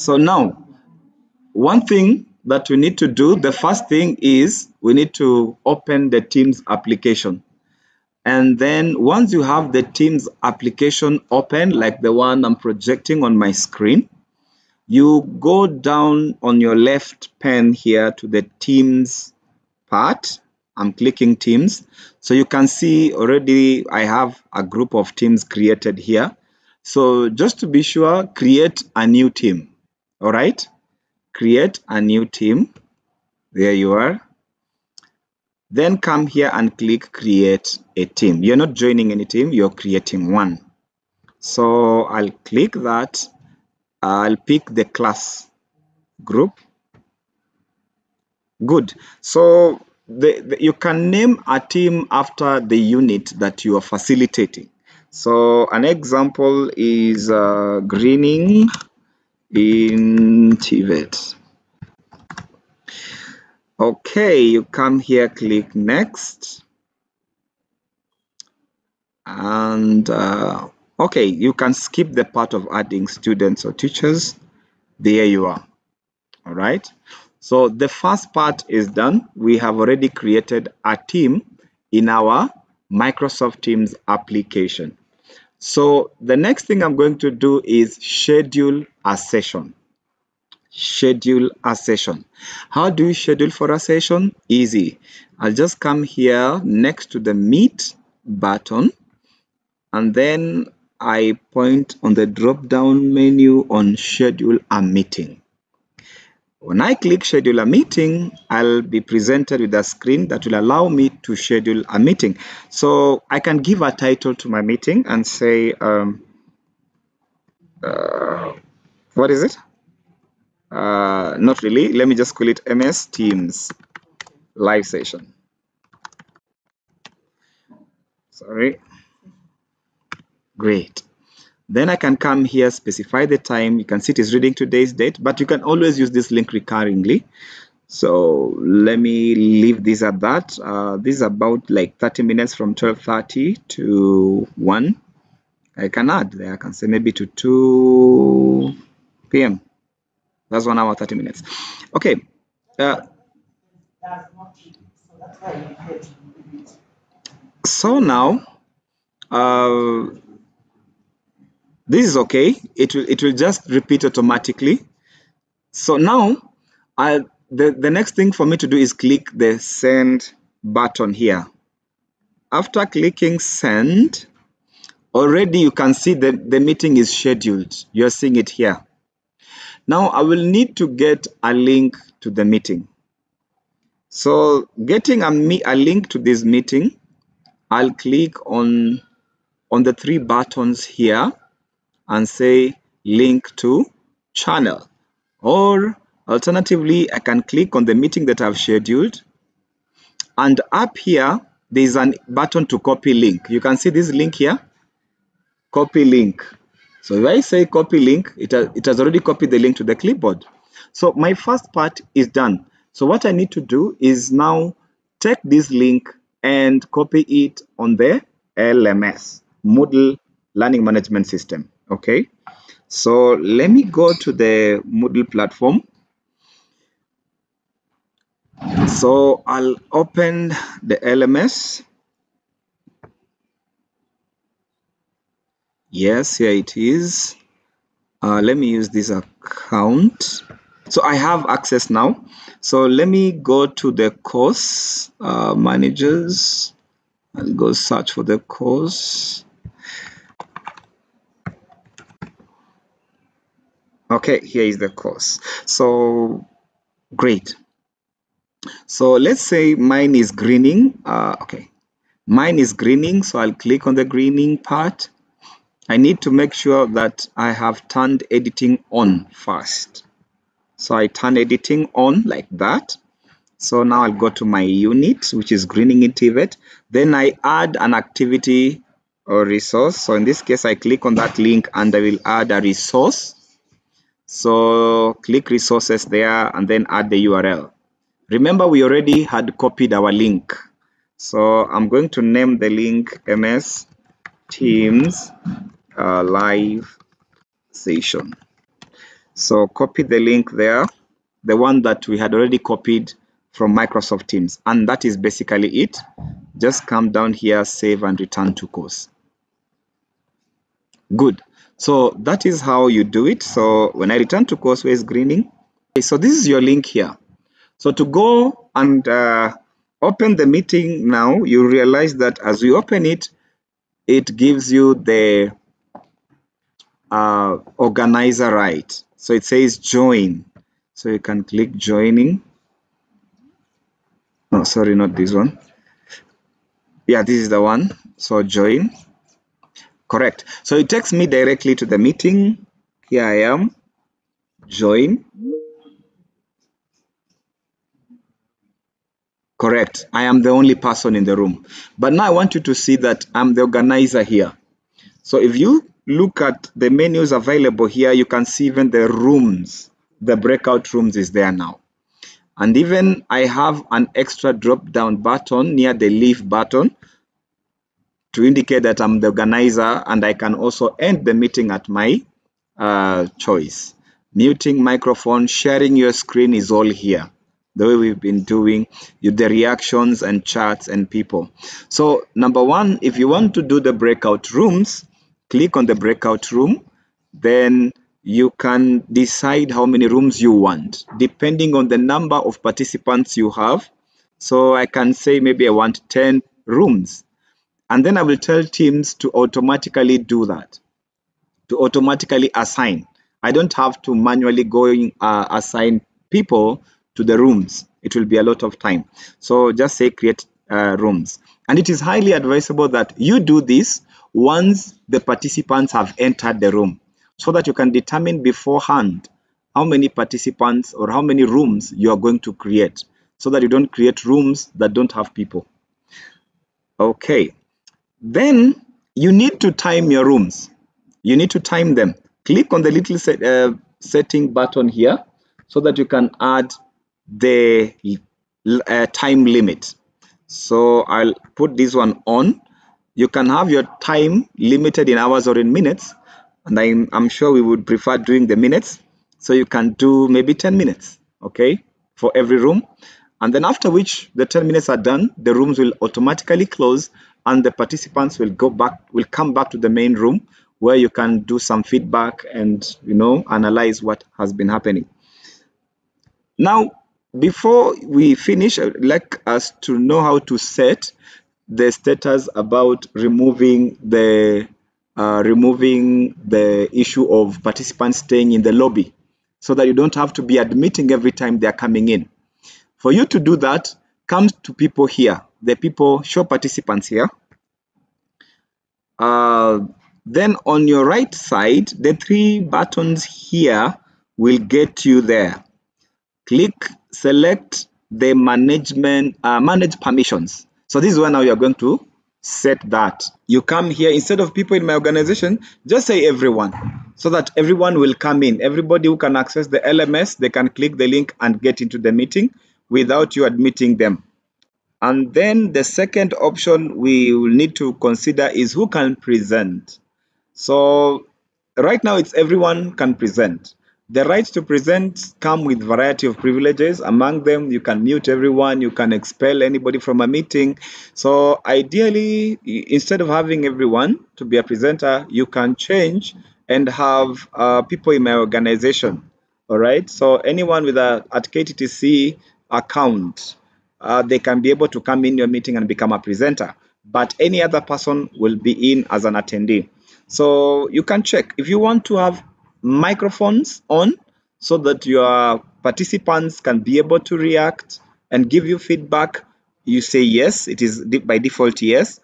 So now, one thing that we need to do, the first thing is we need to open the Teams application. And then once you have the Teams application open, like the one I'm projecting on my screen, you go down on your left pen here to the Teams part. I'm clicking Teams. So you can see already I have a group of teams created here. So just to be sure, create a new team. All right. Create a new team. There you are. Then come here and click create a team. You're not joining any team, you're creating one. So I'll click that. I'll pick the class group. Good. So the, the, you can name a team after the unit that you are facilitating. So an example is uh, greening in TVET. Okay, you come here, click next. And uh, okay, you can skip the part of adding students or teachers. There you are. All right. So the first part is done. We have already created a team in our Microsoft Teams application. So the next thing I'm going to do is schedule a session. Schedule a session. How do you schedule for a session? Easy. I'll just come here next to the meet button and then I point on the drop down menu on schedule a meeting. When I click schedule a meeting, I'll be presented with a screen that will allow me to schedule a meeting. So I can give a title to my meeting and say, um, uh, what is it? Uh, not really. Let me just call it MS Teams live session. Sorry. Great. Then I can come here, specify the time. You can see it is reading today's date, but you can always use this link recurringly. So let me leave this at that. Uh, this is about like 30 minutes from 12.30 to 1. I can add there. I can say maybe to 2 p.m. That's 1 hour, 30 minutes. Okay. Uh, so now, uh, this is okay. It will it will just repeat automatically. So now I the, the next thing for me to do is click the send button here. After clicking send, already you can see that the meeting is scheduled. You're seeing it here. Now I will need to get a link to the meeting. So getting a, me a link to this meeting, I'll click on, on the three buttons here and say link to channel. Or alternatively I can click on the meeting that I've scheduled. And up here there's a button to copy link. You can see this link here? Copy link. So if I say copy link it has, it has already copied the link to the clipboard. So my first part is done. So what I need to do is now take this link and copy it on the LMS Moodle Learning Management System okay. So let me go to the Moodle platform. So I'll open the LMS yes here it is. Uh, let me use this account. So I have access now. So let me go to the course uh, managers. I'll go search for the course okay here is the course. So great so let's say mine is greening uh, okay. Mine is greening so I'll click on the greening part. I need to make sure that I have turned editing on first. So I turn editing on like that. So now I'll go to my unit which is greening in TVET then I add an activity or resource. So in this case I click on that link and I will add a resource so click resources there and then add the URL. Remember we already had copied our link. So I'm going to name the link MS Teams uh, live session. So copy the link there, the one that we had already copied from Microsoft Teams. And that is basically it. Just come down here, save and return to course. Good. So that is how you do it. So when I return to course, where is greening? Okay, so this is your link here. So to go and uh, open the meeting now, you realize that as we open it, it gives you the uh, organizer right. So it says join. So you can click joining. No, sorry, not this one. Yeah, this is the one. So join. Correct. So it takes me directly to the meeting. Here I am. Join. Correct. I am the only person in the room. But now I want you to see that I'm the organizer here. So if you look at the menus available here, you can see even the rooms, the breakout rooms is there now. And even I have an extra drop down button near the leave button to indicate that I'm the organizer and I can also end the meeting at my uh, choice. Muting microphone, sharing your screen is all here. The way we've been doing the reactions and charts and people. So number one if you want to do the breakout rooms click on the breakout room. Then you can decide how many rooms you want depending on the number of participants you have. So i can say maybe i want 10 rooms and then i will tell teams to automatically do that to automatically assign. I don't have to manually go uh, assign people to the rooms. It will be a lot of time. So just say create uh, rooms. And it is highly advisable that you do this once the participants have entered the room so that you can determine beforehand how many participants or how many rooms you are going to create so that you don't create rooms that don't have people. Okay then you need to time your rooms. You need to time them. Click on the little set, uh, setting button here so that you can add the uh, time limit. So I'll put this one on. You can have your time limited in hours or in minutes and I'm, I'm sure we would prefer doing the minutes. So you can do maybe 10 minutes okay for every room. And then after which the 10 minutes are done the rooms will automatically close and the participants will go back will come back to the main room where you can do some feedback and you know analyze what has been happening now before we finish, I would like us to know how to set the status about removing the uh, removing the issue of participants staying in the lobby so that you don't have to be admitting every time they're coming in. For you to do that, come to people here. The people show participants here. Uh, then on your right side, the three buttons here will get you there. Click select the management uh, manage permissions so this is where now you're going to set that you come here instead of people in my organization just say everyone so that everyone will come in everybody who can access the lms they can click the link and get into the meeting without you admitting them and then the second option we will need to consider is who can present so right now it's everyone can present the right to present come with variety of privileges. Among them, you can mute everyone, you can expel anybody from a meeting. So ideally, instead of having everyone to be a presenter, you can change and have uh, people in my organization. All right. So anyone with a at KTTC account, uh, they can be able to come in your meeting and become a presenter. But any other person will be in as an attendee. So you can check if you want to have microphones on so that your participants can be able to react and give you feedback. You say yes, it is by default yes.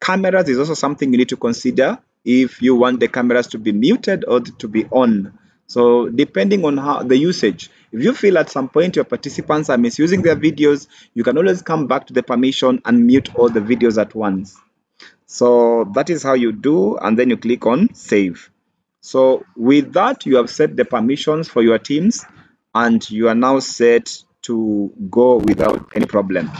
Cameras is also something you need to consider if you want the cameras to be muted or to be on. So depending on how the usage, if you feel at some point your participants are misusing their videos, you can always come back to the permission and mute all the videos at once. So that is how you do, and then you click on save. So with that, you have set the permissions for your teams and you are now set to go without any problem.